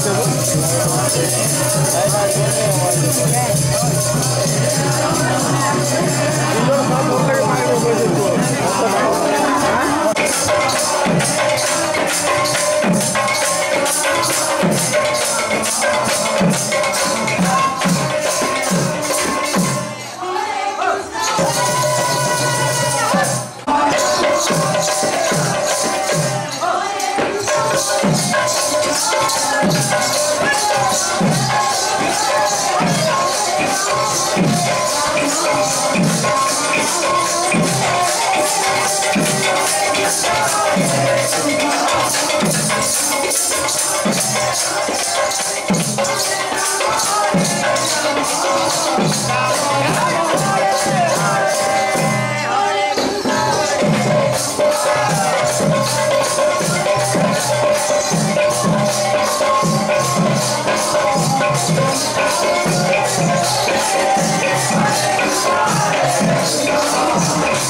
しょ。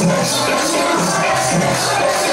Thank you.